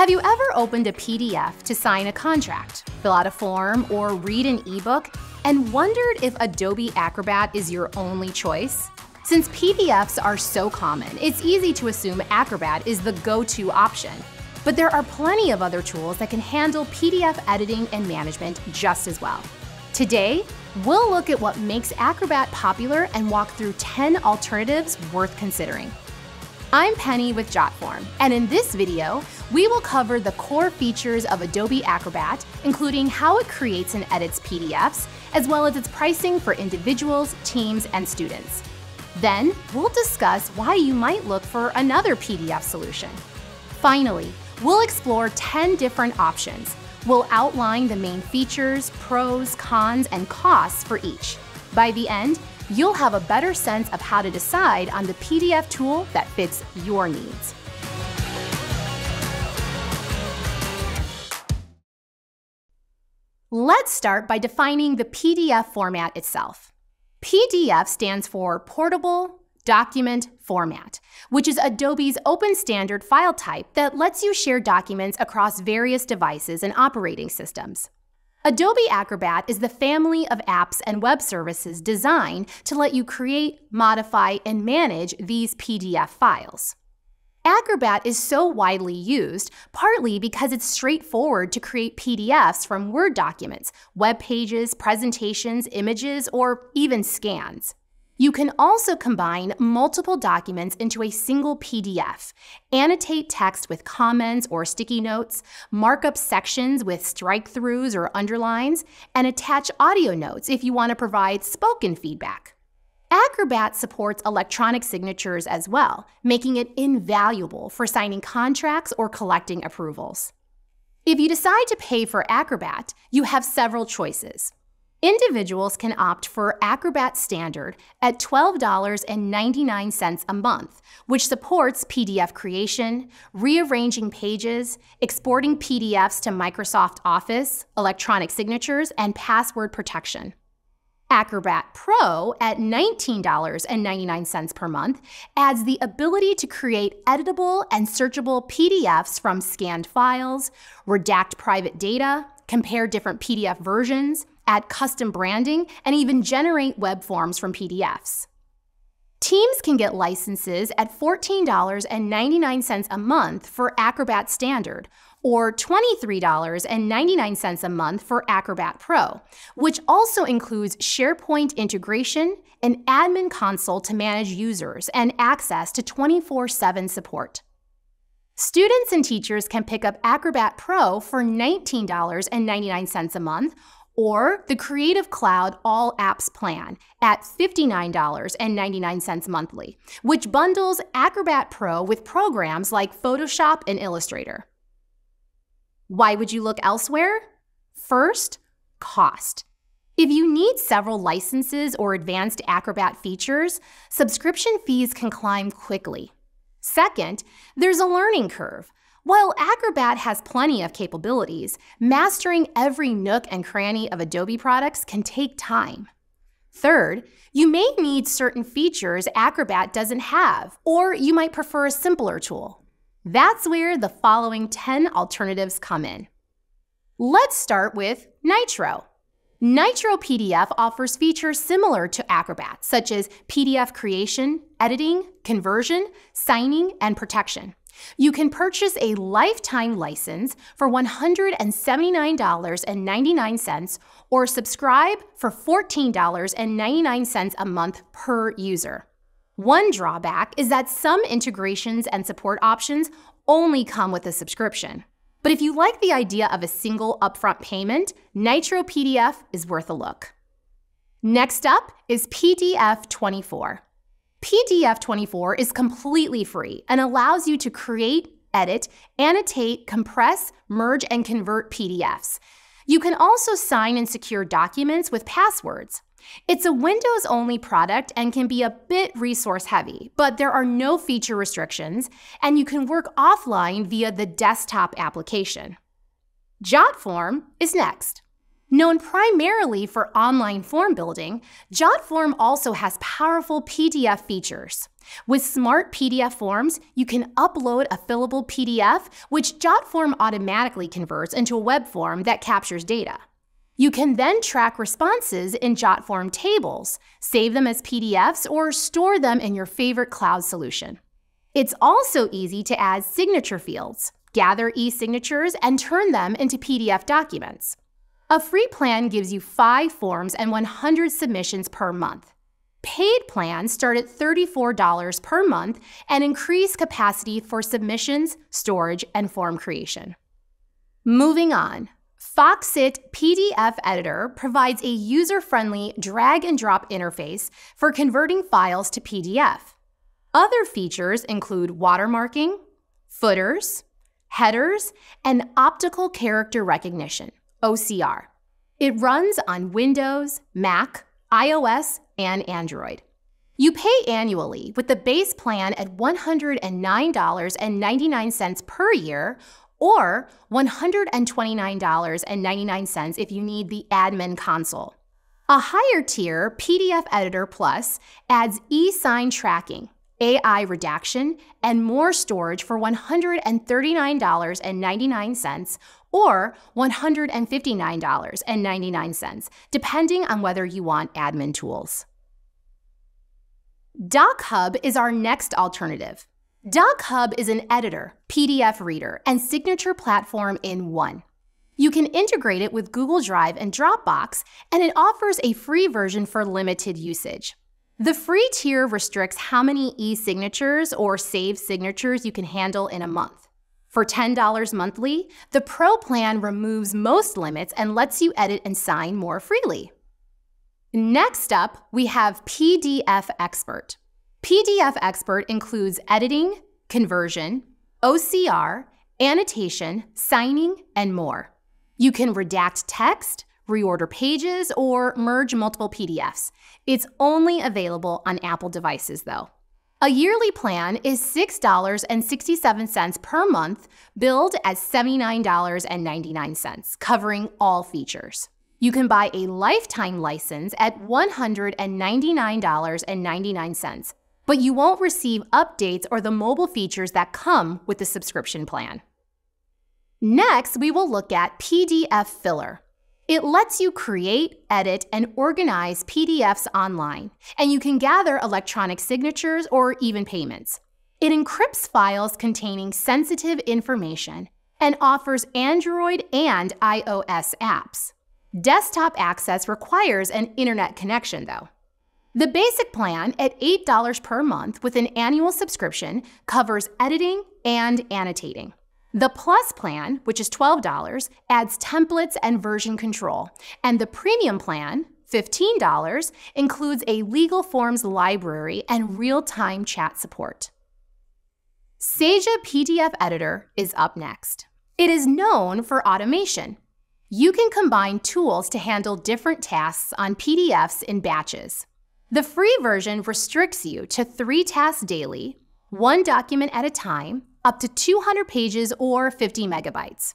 Have you ever opened a PDF to sign a contract, fill out a form, or read an ebook and wondered if Adobe Acrobat is your only choice? Since PDFs are so common, it's easy to assume Acrobat is the go-to option. But there are plenty of other tools that can handle PDF editing and management just as well. Today, we'll look at what makes Acrobat popular and walk through 10 alternatives worth considering. I'm Penny with Jotform, and in this video, we will cover the core features of Adobe Acrobat, including how it creates and edits PDFs, as well as its pricing for individuals, teams, and students. Then, we'll discuss why you might look for another PDF solution. Finally, we'll explore 10 different options. We'll outline the main features, pros, cons, and costs for each. By the end, you'll have a better sense of how to decide on the PDF tool that fits your needs. Let's start by defining the PDF format itself. PDF stands for Portable Document Format, which is Adobe's open standard file type that lets you share documents across various devices and operating systems. Adobe Acrobat is the family of apps and web services designed to let you create, modify, and manage these PDF files. Acrobat is so widely used partly because it's straightforward to create PDFs from Word documents, web pages, presentations, images, or even scans. You can also combine multiple documents into a single PDF, annotate text with comments or sticky notes, mark up sections with strike throughs or underlines, and attach audio notes if you want to provide spoken feedback. Acrobat supports electronic signatures as well, making it invaluable for signing contracts or collecting approvals. If you decide to pay for Acrobat, you have several choices. Individuals can opt for Acrobat Standard at $12.99 a month, which supports PDF creation, rearranging pages, exporting PDFs to Microsoft Office, electronic signatures, and password protection. Acrobat Pro at $19.99 per month adds the ability to create editable and searchable PDFs from scanned files, redact private data, compare different PDF versions, add custom branding, and even generate web forms from PDFs. Teams can get licenses at $14.99 a month for Acrobat Standard or $23.99 a month for Acrobat Pro, which also includes SharePoint integration, an admin console to manage users, and access to 24 7 support. Students and teachers can pick up Acrobat Pro for $19.99 a month or the Creative Cloud All Apps plan at $59.99 monthly, which bundles Acrobat Pro with programs like Photoshop and Illustrator. Why would you look elsewhere? First, cost. If you need several licenses or advanced Acrobat features, subscription fees can climb quickly. Second, there's a learning curve. While Acrobat has plenty of capabilities, mastering every nook and cranny of Adobe products can take time. Third, you may need certain features Acrobat doesn't have, or you might prefer a simpler tool. That's where the following 10 alternatives come in. Let's start with Nitro. Nitro PDF offers features similar to Acrobat, such as PDF creation, editing, conversion, signing, and protection. You can purchase a lifetime license for $179.99 or subscribe for $14.99 a month per user. One drawback is that some integrations and support options only come with a subscription. But if you like the idea of a single upfront payment, Nitro PDF is worth a look. Next up is PDF24. PDF24 is completely free and allows you to create, edit, annotate, compress, merge, and convert PDFs. You can also sign and secure documents with passwords. It's a Windows only product and can be a bit resource heavy, but there are no feature restrictions, and you can work offline via the desktop application. Jotform is next. Known primarily for online form building, JotForm also has powerful PDF features. With smart PDF forms, you can upload a fillable PDF, which JotForm automatically converts into a web form that captures data. You can then track responses in JotForm tables, save them as PDFs, or store them in your favorite cloud solution. It's also easy to add signature fields, gather e signatures, and turn them into PDF documents. A free plan gives you five forms and 100 submissions per month. Paid plans start at $34 per month and increase capacity for submissions, storage, and form creation. Moving on, Foxit PDF Editor provides a user friendly drag and drop interface for converting files to PDF. Other features include watermarking, footers, headers, and optical character recognition, OCR. It runs on Windows, Mac, iOS, and Android. You pay annually with the base plan at $109.99 per year or $129.99 if you need the admin console. A higher tier, PDF Editor Plus, adds e sign tracking, AI redaction, and more storage for $139.99 or $159.99, depending on whether you want admin tools. DocHub is our next alternative. DocHub is an editor, PDF reader, and signature platform in one. You can integrate it with Google Drive and Dropbox, and it offers a free version for limited usage. The free tier restricts how many e signatures or saved signatures you can handle in a month. For $10 monthly, the Pro plan removes most limits and lets you edit and sign more freely. Next up, we have PDF Expert. PDF Expert includes editing, conversion, OCR, annotation, signing, and more. You can redact text, reorder pages, or merge multiple PDFs. It's only available on Apple devices, though. A yearly plan is $6.67 per month, billed at $79.99, covering all features. You can buy a lifetime license at $199.99, but you won't receive updates or the mobile features that come with the subscription plan. Next, we will look at pdfFiller. It lets you create, edit, and organize PDFs online, and you can gather electronic signatures or even payments. It encrypts files containing sensitive information and offers Android and iOS apps. Desktop access requires an internet connection, though. The basic plan at $8 per month with an annual subscription covers editing and annotating. The Plus plan, which is $12, adds templates and version control, and the Premium plan, $15, includes a legal forms library and real time chat support. Sejda PDF Editor is up next. It is known for automation. You can combine tools to handle different tasks on PDFs in batches. The free version restricts you to three tasks daily, one document at a time, up to 200 pages or 50 megabytes.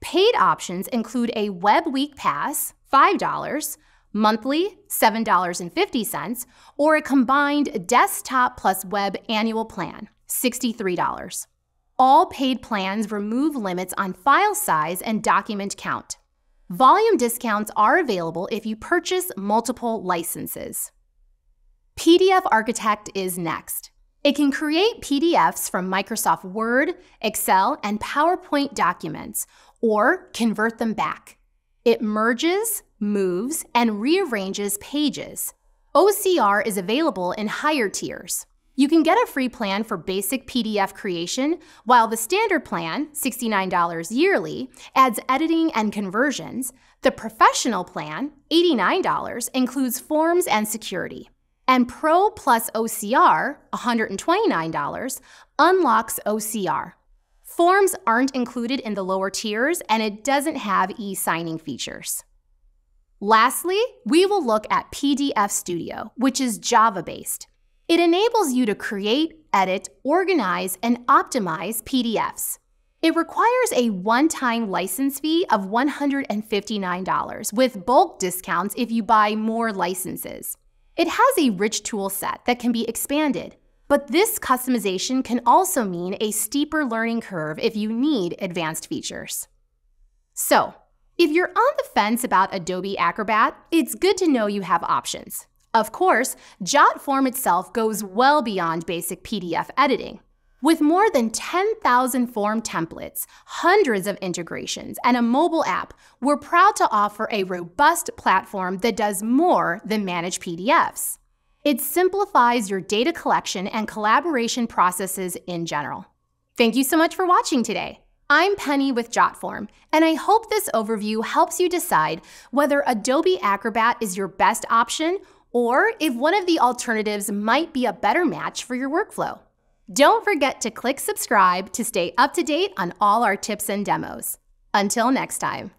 Paid options include a Web Week Pass, $5, monthly, $7.50, or a combined desktop plus web annual plan, $63. All paid plans remove limits on file size and document count. Volume discounts are available if you purchase multiple licenses. PDF Architect is next. It can create PDFs from Microsoft Word, Excel, and PowerPoint documents, or convert them back. It merges, moves, and rearranges pages. OCR is available in higher tiers. You can get a free plan for basic PDF creation, while the standard plan, $69 yearly, adds editing and conversions. The professional plan, $89, includes forms and security. And Pro plus OCR, $129, unlocks OCR. Forms aren't included in the lower tiers, and it doesn't have e signing features. Lastly, we will look at PDF Studio, which is Java based. It enables you to create, edit, organize, and optimize PDFs. It requires a one time license fee of $159 with bulk discounts if you buy more licenses. It has a rich tool set that can be expanded, but this customization can also mean a steeper learning curve if you need advanced features. So, if you're on the fence about Adobe Acrobat, it's good to know you have options. Of course, JotForm itself goes well beyond basic PDF editing. With more than 10,000 form templates, hundreds of integrations, and a mobile app, we're proud to offer a robust platform that does more than manage PDFs. It simplifies your data collection and collaboration processes in general. Thank you so much for watching today. I'm Penny with JotForm, and I hope this overview helps you decide whether Adobe Acrobat is your best option or if one of the alternatives might be a better match for your workflow. Don't forget to click subscribe to stay up to date on all our tips and demos. Until next time.